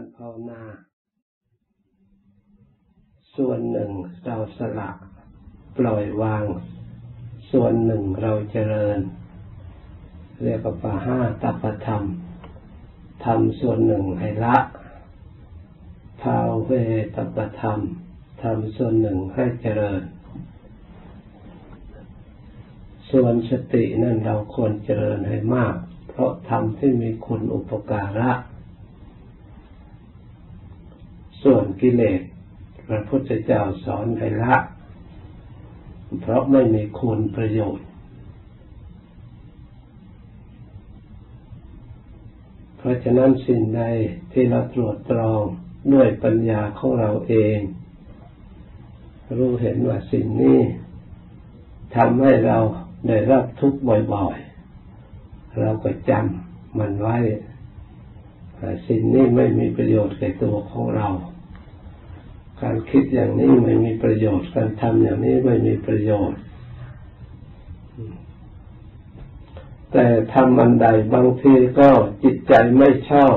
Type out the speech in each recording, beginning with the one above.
การภาวนา ส่วนหนึ่งเราสละปล่อยวาง ส่วนหนึ่งเราเจริญ เรียกว่าห้าตัปธรรมทำส่วนหนึ่งให้ละภาเวตัปธรรมทำส่วนหนึ่งให้เจริญ ส่วนสตินั่นเราควรเจริญให้มาก เพราะทำที่มีคุณอุปการะ ส่วนกิเลสพระพุทธเจ้าสอนให้ละ เพราะไม่มีคุณประโยชน์ เพราะฉะนั้นสิ่งใดที่เราตรวจตรองด้วยปัญญาของเราเอง รู้เห็นว่าสิ่งนี้ทำให้เราได้รับทุกข์บ่อยๆ เราก็จำมันไว้สิ่งนี้ไม่มีประโยชน์แก่ตัวของเรา การคิดอย่างนี้ไม่มีประโยชน์ การทำอย่างนี้ไม่มีประโยชน์ แต่ทำอันใดบางทีก็จิตใจไม่ชอบ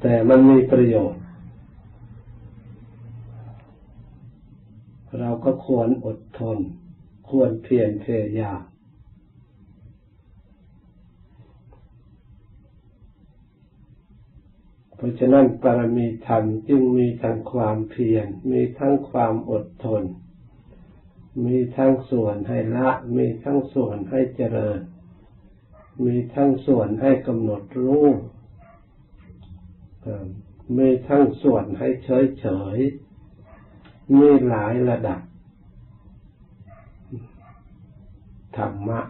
แต่มันมีประโยชน์ เราก็ควรอดทน ควรเพียรพยายาม ราะฉะนั้นปรมีธรรมจึงมีทั้งความเพียร มีทั้งความอดทน มีทั้งส่วนให้ละ มีทั้งส่วนให้เจริญ มีทั้งส่วนให้กำหนดรู้มีทั้งส่วนให้เฉยเฉย มีหลายระดับธรรมะ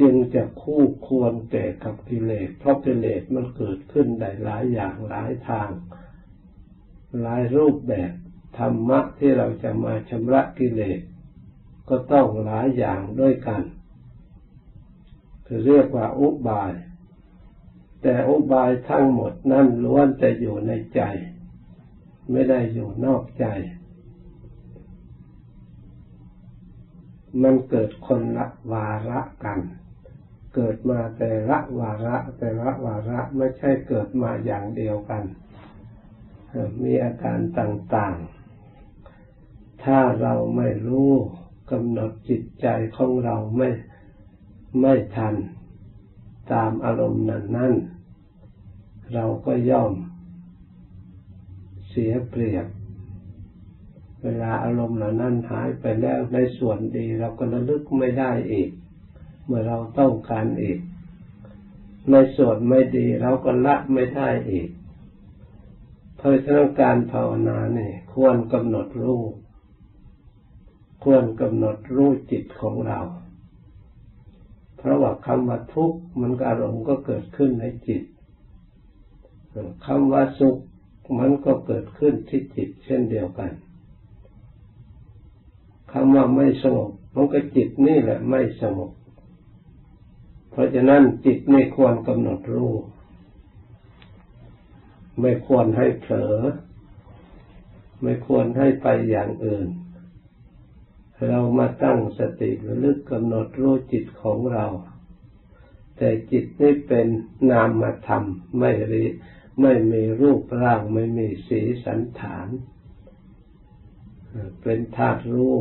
จึงจะคู่ควรแก่กับกิเลสเพราะกิเลสมันเกิดขึ้นได้หลายอย่างหลายทาง หลายรูปแบบธรรมะที่เราจะมาชำระกิเลสก็ต้องหลายอย่างด้วยกันคือเรียกว่าอุบาย แต่อุบายทั้งหมดนั้นล้วนจะอยู่ในใจ ไม่ได้อยู่นอกใจ มันเกิดคนละวาระกัน เกิดมาแต่ละวาระ แต่ละวาระไม่ใช่เกิดมาอย่างเดียวกัน มีอาการต่างๆ ถ้าเราไม่รู้กำหนดจิตใจของเราไม่ไม่ทัน ตามอารมณ์นั้นนั้นเราก็ย่อม เสียเปรียบ เวลาอารมณ์เหล่านั้นหายไปแล้วในส่วนดีเราก็ระลึกไม่ได้อีก เมื่อเราต้องการอีก ในส่วนไม่ดีเราก็ละไม่ได้อีก เพราะฉะนั้นการภาวนาเนี่ยควรกำหนดรู้ ควรกำหนดรู้จิตของเรา เพราะว่าคำว่าทุกข์มันอารมณ์ก็เกิดขึ้นในจิตคำว่าสุขมันก็เกิดขึ้นที่จิตเช่นเดียวกันคำว่าไม่สงบมันก็จิตนี่แหละไม่สงบ เพราะฉะนั้นจิตไม่ควรกำหนดรู้ ไม่ควรให้เผลอ ไม่ควรให้ไปอย่างอื่น เรามาตั้งสติระลึกกำหนดรู้จิตของเรา แต่จิตนี่เป็นนามธรรมไม่ริไม่มีรูปร่างไม่มีสีสันฐาน เป็นธาตุรู้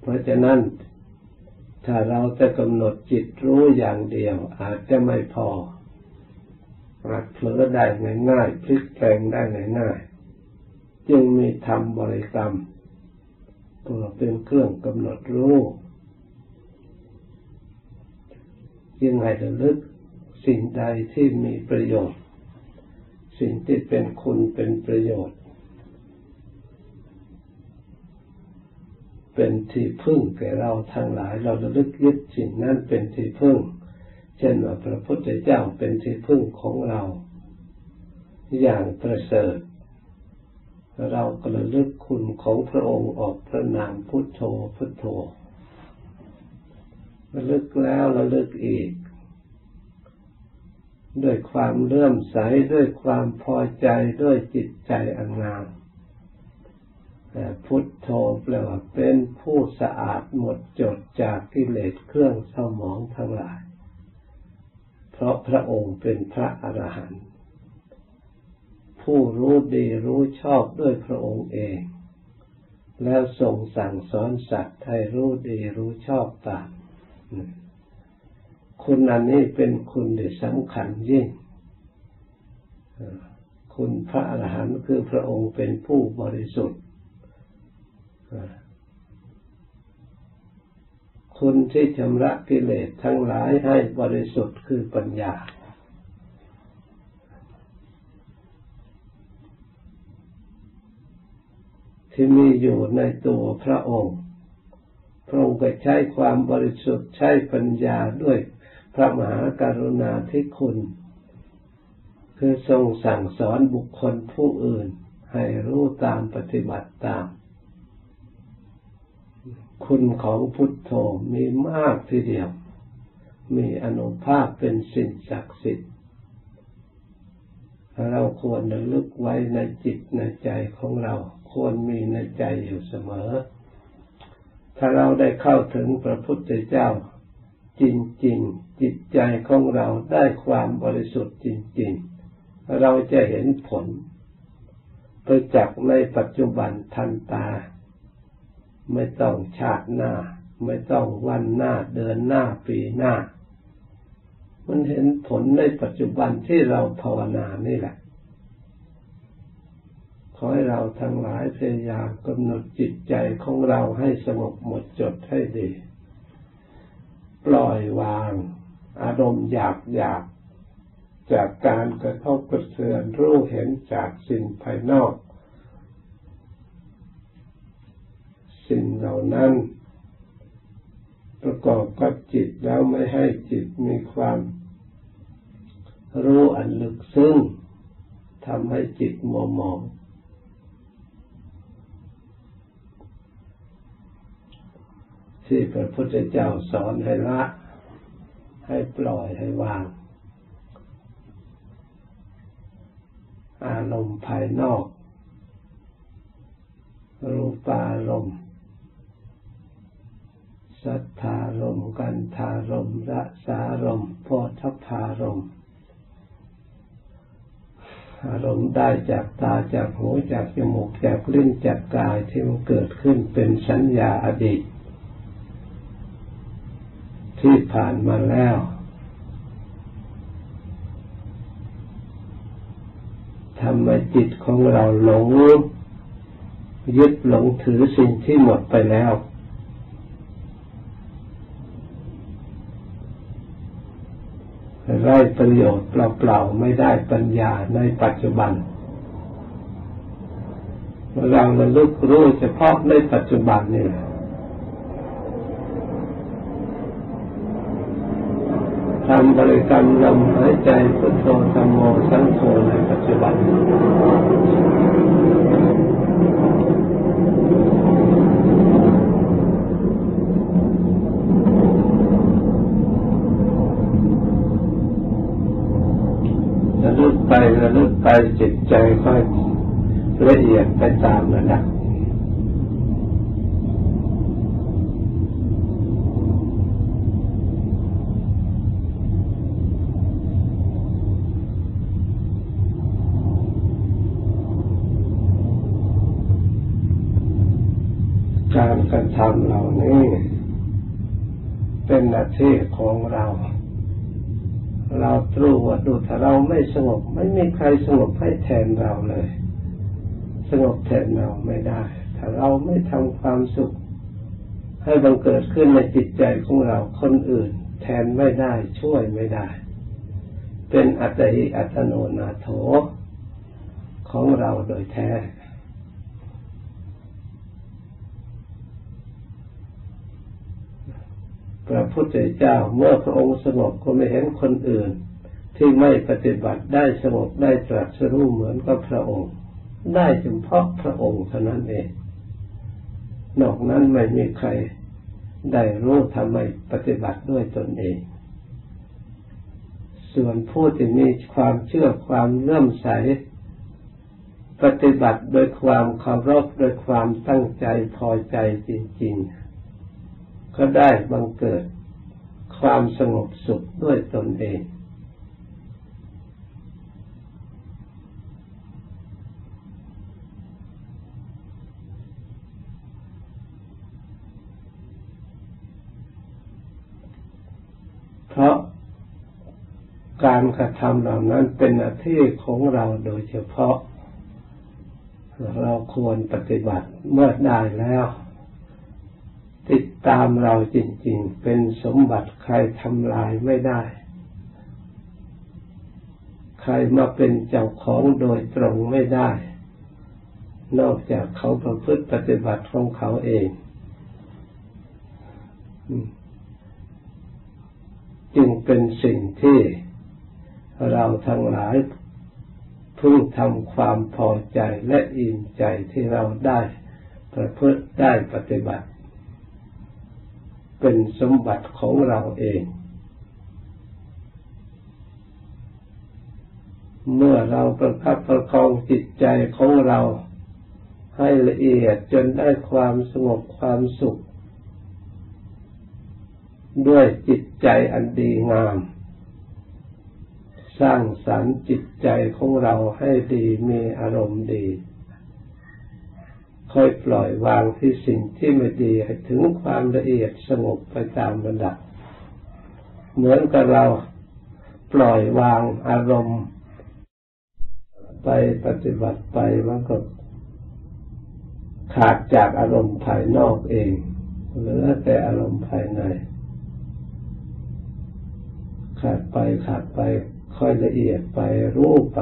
เพราะฉะนั้น ถ้าเราจะกำหนดจิตรู้อย่างเดียว อาจจะไม่พออาจเผลอได้ง่ายๆพลิกแปลงได้ง่ายๆจึงมีธรรมบริกรรมตัวเป็นเครื่องกำหนดรู้ยังไงระลึกสิ่งใดที่มีประโยชน์ สิ่งที่เป็นคุณเป็นประโยชน์ เป็นที่พึ่งแก่เราทั้งหลาย เราระลึกยึดสิ่งนั้นเป็นที่พึ่ง เช่นว่าพระพุทธเจ้าเป็นที่พึ่งของเรา อย่างประเสริฐ เราก็ระลึกคุณของพระองค์ออกพระนามพุทโธพุทโธระลึกแล้วระลึกอีก ด้วยความเลื่อมใสด้วยความพอใจด้วยจิตใจอันงาม พุทโธแปลว่าเป็นผู้สะอาดหมดจดจากกิเลสเครื่องเศร้าหมองทั้งหลาย เพราะพระองค์เป็นพระอรหันต์ผู้รู้ดีรู้ชอบด้วยพระองค์เอง แล้วทรงสั่งสอนสัตว์ให้รู้ดีรู้ชอบตามคุณอันนี้เป็นคุณที่สำคัญยิ่งคุณพระอรหันต์คือพระองค์เป็นผู้บริสุทธิ์ คุณที่ชำระกิเลสทั้งหลายให้บริสุทธิ์คือปัญญา ที่มีอยู่ในตัวพระองค์ พระองค์ก็ใช้ความบริสุทธิ์ใช้ปัญญาด้วยพระมหาการุณาธิคุณ คือทรงสั่งสอนบุคคลผู้อื่น ให้รู้ตามปฏิบัติตาม คุณของพุทโธมีมากทีเดียว มีอนุภาพเป็นสิ่งศักดิ์สิทธิ์ เราควรระลึกไว้ในจิตในใจของเรา ควรมีในใจอยู่เสมอ ถ้าเราได้เข้าถึงพระพุทธเจ้า จริงๆ จิตใจของเราได้ความบริสุทธิ์จริง ๆ เราจะเห็นผลไปจากในปัจจุบันทันตา ไม่ต้องชาติหน้า ไม่ต้องวันหน้าเดือนหน้าปีหน้า มันเห็นผลในปัจจุบันที่เราภาวนานี่แหละ ขอให้เราทั้งหลายพยายามกำหนดจิตใจของเราให้สงบหมดจดให้ดี ปล่อยวาง อารมณ์อยากอยากจากการกระทบกระเทือนรู้เห็นจากสิ่งภายนอก สิ่งเหล่านั้น ประกอบกับจิตแล้วไม่ให้จิตมีความรู้อันลึกซึ้งทำให้จิตมัวหมอง ที่พระพุทธเจ้าสอนให้ละ ให้ปล่อยให้วาง อารมณ์ภายนอก รูปารมณ์ สัทธารมกันธารมรสารมโพธพารมอารมณ์ได้จากตาจากหูจากจมูกจากลิ้นจากกายที่มันเกิดขึ้นเป็นสัญญาอดีต ที่ผ่านมาแล้ว ทำให้จิตของเราหลงยึดหลงถือสิ่งที่หมดไปแล้ว ไร้ประโยชน์เปล่าๆไม่ได้ปัญญาในปัจจุบัน เราระลึกรู้เฉพาะในปัจจุบันนี่แหละทำบริกรรมลมหายใจพุทโธธรรมโมสังโฆในปัจจุบัน ลึกไประลึกไปจิตใจค่อยละเอียดไปตามระดับการกระทำเหล่านี้ เป็นหน้าที่ของเรา เราตรูว่าดูถ้าเราไม่สงบไม่มีใครสงบให้แทนเราเลย สงบแทนเราไม่ได้ ถ้าเราไม่ทำความสุข ให้บังเกิดขึ้นในจิตใจของเราคนอื่น แทนไม่ได้ช่วยไม่ได้ เป็นอัตติอัตโนนาโถของเราโดยแท้พ ระพุทธเจ้าเมื่อพระองค์สงบก็ไม่เห็นคนอื่น ที่ไม่ปฏิบัติได้สงบได้ตรัสรู้เหมือนกับพระองค์ ได้เฉพาะพระองค์เท่านั้นเองนอกนั้นไม่มีใครได้รู้ทำไมปฏิบัติด้วยตนเอง ส่วนผู้ที่มีความเชื่อความเลื่อมใส ปฏิบัติโดยความเคารพโดยความตั้งใจพอใจจริง ๆ ก็ได้บังเกิดความสงบสุขด้วยตนเอง เพราะการกระทำเหล่านั้นเป็นหน้าที่ของเราโดยเฉพาะ เราควรปฏิบัติเมื่อได้แล้ว ตามเราจริง ๆ เป็นสมบัติใครทำลายไม่ได้ ใครมาเป็นเจ้าของโดยตรงไม่ได้ นอกจากเขาประพฤติปฏิบัติของเขาเองจึงเป็นสิ่งที่เราทั้งหลายพึงทำความพอใจและอิ่มใจที่เราได้ประพฤติได้ปฏิบัติ เป็นสมบัติของเราเอง เมื่อเราประคับประคองจิตใจของเราให้ละเอียดจนได้ความสงบความสุข ด้วยจิตใจอันดีงาม สร้างสรรค์จิตใจของเราให้ดีมีอารมณ์ดี ค่อยปล่อยวางที่สิ่งที่ไม่ดีให้ถึงความละเอียดสงบไปตามระดับ เหมือนกับเราปล่อยวางอารมณ์ ไปปฏิบัติไปมันก็ขาดจากอารมณ์ภายนอกเองเหลือแต่อารมณ์ภายใน ขาดไปขาดไปค่อยละเอียดไปรู้ไป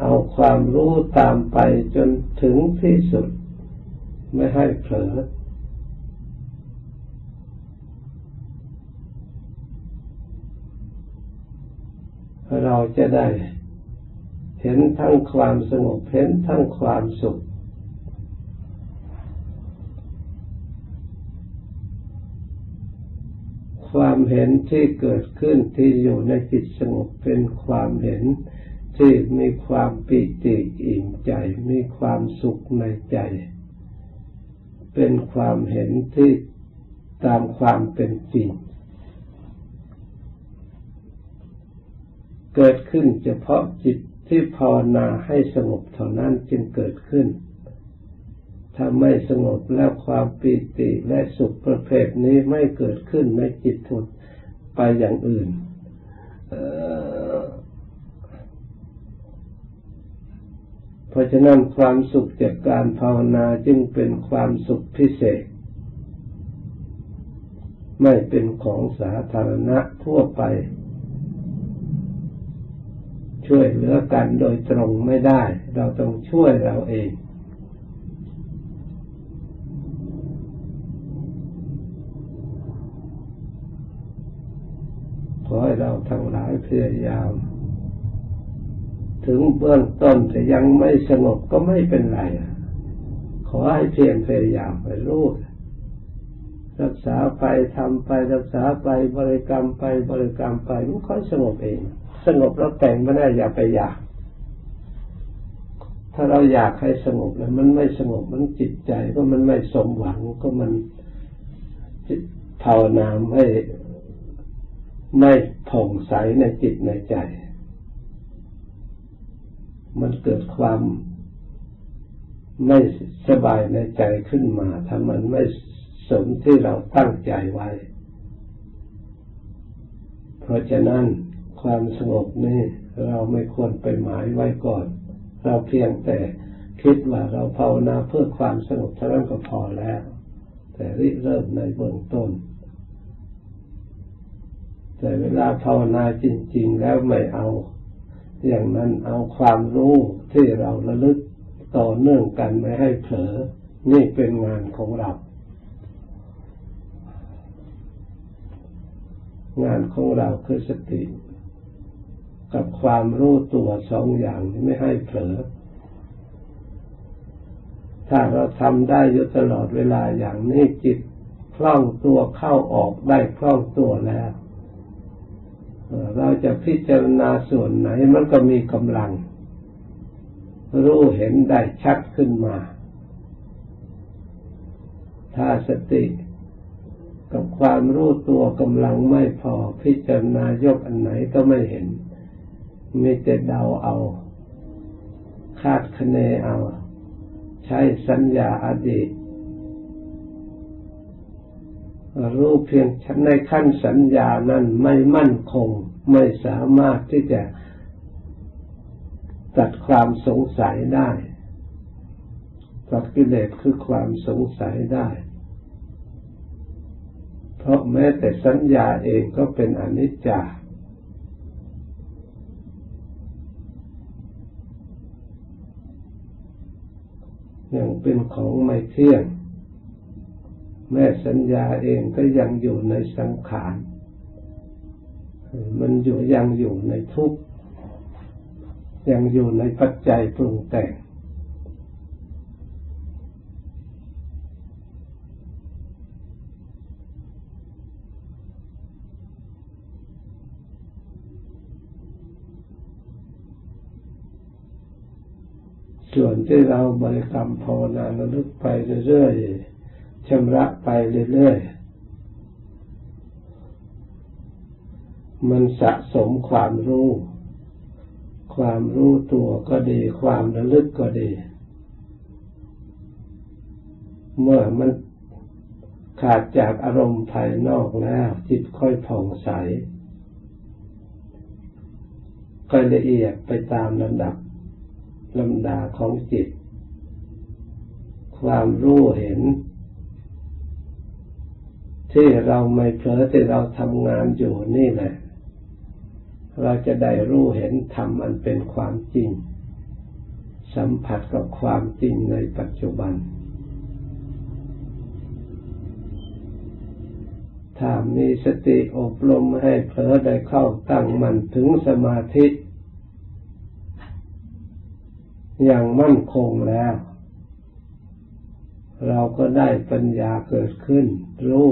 เอาความรู้ตามไปจนถึงที่สุด ไม่ให้เผลอเราจะได้เห็นทั้งความสงบเห็นทั้งความสุข ความเห็นที่เกิดขึ้นที่อยู่ในจิตสงบเป็นความเห็น ที่มีความปิติอิ่มใจ มีความสุขในใจ เป็นความเห็นที่ตามความเป็นจริง เกิดขึ้นเฉพาะจิตที่ภาวนาให้สงบเท่านั้นจึงเกิดขึ้น ถ้าไม่สงบแล้วความปีติและสุขประเภทนี้ไม่เกิดขึ้นในจิตทุนไปอย่างอื่น เราะฉะนั้นความสุขจากการภาวนาจึงเป็นความสุขพิเศษ ไม่เป็นของสาธารณะทั่วไป ช่วยเหลือกันโดยตรงไม่ได้ เราต้องช่วยเราเองขอให้เราทั้งหลายพยายาม ถึงเบื้องต้นแต่ยังไม่สงบก็ไม่เป็นไร ขอให้เพียรพยายามไปรู้รักษาไปทำไปรักษาไปบริกรรมไปบริกรรมไปมันค่อยสงบเอง สงบแล้วแต่งไม่ได้อย่าไปอยาก ถ้าเราอยากให้สงบแล้วมันไม่สงบมันจิตใจก็มันไม่สมหวังก็มันภาวนาไม่ไม่ผ่องใสในจิตในใจ มันเกิดความไม่สบายในใจขึ้นมา ถ้ามันไม่สมที่เราตั้งใจไว้ เพราะฉะนั้นความสงบนี่เราไม่ควรไปหมายไว้ก่อน เราเพียงแต่คิดว่าเราภาวนาเพื่อความสงบเท่านั้นก็พอแล้ว แต่ริเริ่มในเบื้องต้น แต่เวลาภาวนาจริง ๆ แล้วไม่เอา อย่างนั้นเอาความรู้ที่เราระลึกต่อเนื่องกันไม่ให้เผลอ นี่เป็นงานของเรา งานของเราคือสติ กับความรู้ตัวสองอย่างไม่ให้เผลอ ถ้าเราทำได้อยู่ตลอดเวลาอย่างนี้จิตคล่องตัวเข้าออกได้คล่องตัวแล้ว เราจะพิจารณาส่วนไหนมันก็มีกำลัง รู้เห็นได้ชัดขึ้นมา ถ้าสติกับความรู้ตัวกำลังไม่พอพิจารณายกอันไหนก็ไม่เห็น มีแต่เดาเอา คาดคะเนเอา ใช้สัญญาอดีต รู้เพียงชั้นในขั้นสัญญานั้นไม่มั่นคง ไม่สามารถที่จะตัดความสงสัยได้ตัดกิเลสคือความสงสัยได้ เพราะแม้แต่สัญญาเองก็เป็นอนิจจายังเป็นของไม่เที่ยง แม่สัญญาเองก็ยังอยู่ในสังขารมันอยู่ยังอยู่ในทุกข์ยังอยู่ในปัจจัยปรุงแต่งส่วนที่เราบริกรรมภาวนาระลึกไปเรื่อยๆ ชำระไปเรื่อยๆ มันสะสมความรู้ ความรู้ตัวก็ดี ความระลึกก็ดี เมื่อมันขาดจากอารมณ์ภายนอกแล้ว จิตค่อยผ่องใสค่อยละเอียดไปตามลำดับลำดาของจิต ความรู้เห็น ที่เราไม่เผลอที่เราทำงานอยู่นี่แหละ เราจะได้รู้เห็นธรรมอันเป็นความจริง สัมผัสกับความจริงในปัจจุบัน ถ้ามีสติอบรมให้เผลอได้เข้าตั้งมันถึงสมาธิ อย่างมั่นคงแล้วเราก็ได้ปัญญาเกิดขึ้น รู้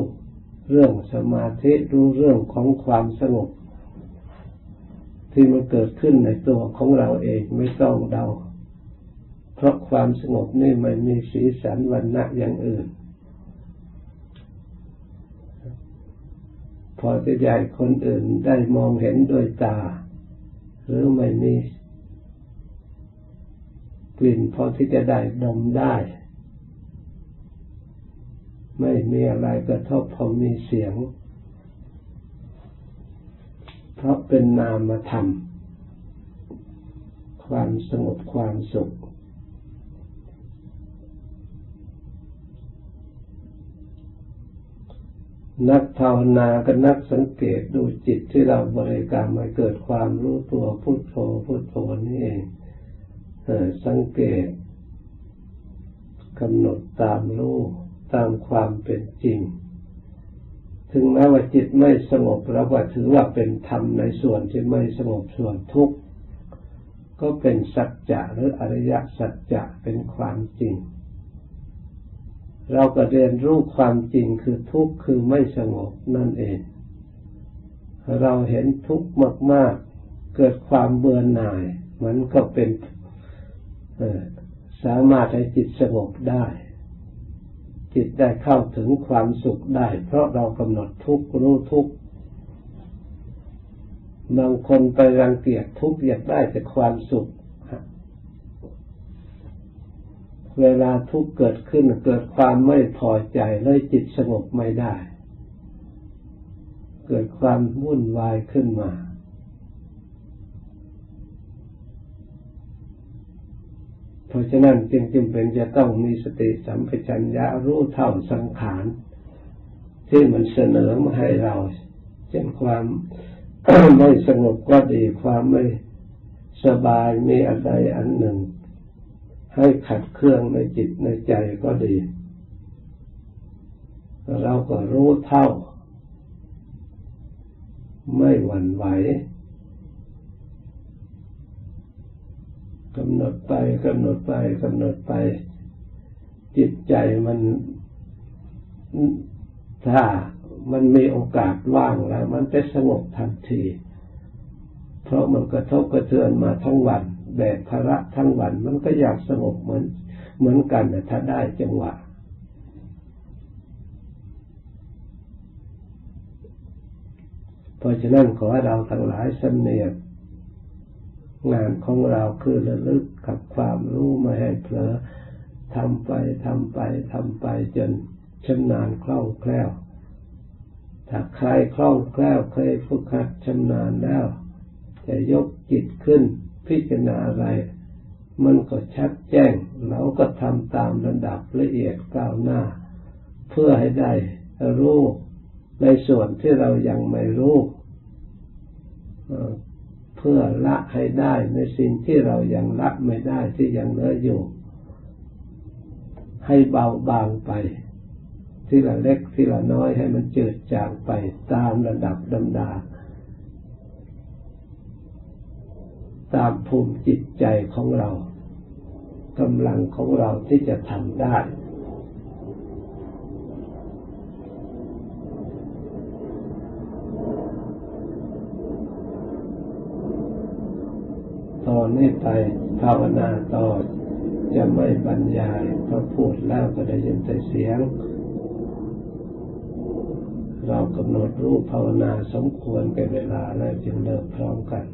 เรื่องสมาธิรู้เรื่องของความสงบ ที่มันเกิดขึ้นในตัวของเราเองไม่ต้องเดา เพราะความสงบนี่ไม่มีสีสันวันณะอย่างอื่น พอจะใหญ่คนอื่นได้มองเห็นโดยตา หรือไม่มีกลิ่นพอที่จะได้ดมได้ ไม่มีอะไรกระทบพอมีเสียง เพราะเป็นนามธรรม ความสงบความสุข นักภาวนาก็นักสังเกตดูจิตที่เราบริกรรมมาเกิดความรู้ตัวพุทโธพุทโธนี่เองสังเกตกำหนดตามรู้ ตามความเป็นจริง ถึงแม้ว่าจิตไม่สงบเราก็ถือว่าเป็นธรรมในส่วนที่ไม่สงบส่วนทุกข์ก็เป็นสัจจะหรืออริยสัจจะเป็นความจริง เราก็เรียนรู้ความจริงคือทุกข์คือไม่สงบนั่นเอง เราเห็นทุกข์มาก ๆ เกิดความเบื่อหน่าย มันก็เป็นสามารถให้จิตสงบได้ จิตได้เข้าถึงความสุขได้ เพราะเรากำหนดทุกรู้ทุกบางคนไปรังเกียจทุกข์อยากได้แต่ความสุข เวลาทุกข์เกิดขึ้นเกิดความไม่พอใจเลยจิตสงบไม่ได้ เกิดความวุ่นวายขึ้นมา ราะฉะนั้นจึงจำเป็นจะต้องมีสติสัมปชัญญะรู้เท่าสังขารที่มันเสนอมาให้เรา เช่นความไม่สงบก็ดีความไม่สบายมีอะไรอันหนึ่ง ให้ขัดเครื่องในจิตในใจก็ดี เราก็รู้เท่า ไม่หวั่นไหว กำหนดไปกำหนดไปกำหนดไป จิตใจมันถ้ามันมีโอกาสว่างแล้ว มันจะสงบทันที เพราะมันกระทบกระเทือนมาทั้งวัน แบกภาระทั้งวัน มันก็อยากสงบเหมือน เหมือนกันถ้าได้จังหวะเพราะฉะนั้นขอให้เราทั้งหลายสำเนียก งานของเราคือระลึกกับความรู้ไม่ให้เผลอทำไปทำไปทำไปจนชำนาญคล่องแคล่ว ถ้าใครคล่องแคล่วเคยฝึกหัดชำนาญแล้ว จะยกจิตขึ้น พิจารณาอะไร มันก็ชัดแจ้งเราก็ทำตามระดับละเอียดก้าวหน้า เพื่อให้ได้รู้ในส่วนที่เรายังไม่รู้ พื่อละให้ได้ในสิ่งที่เรายังละไม่ได้ที่ยังเหลืออยู่ ให้เบาบางไป ที่ละเล็กที่ละน้อยให้มันจืดจางไปตามระดับดำดา ตามภูมิจิตใจของเรากำลังของเราที่จะทำได้ต อนนี้ไปภาวนาต่อจะไม่บรรยายเพราะพูดแล้วก็ได้ยินแต่เสียง เรากำหนดรูปภาวนาสมควรเป็นเวลาแล้วจึงเลิกพร้อมกัน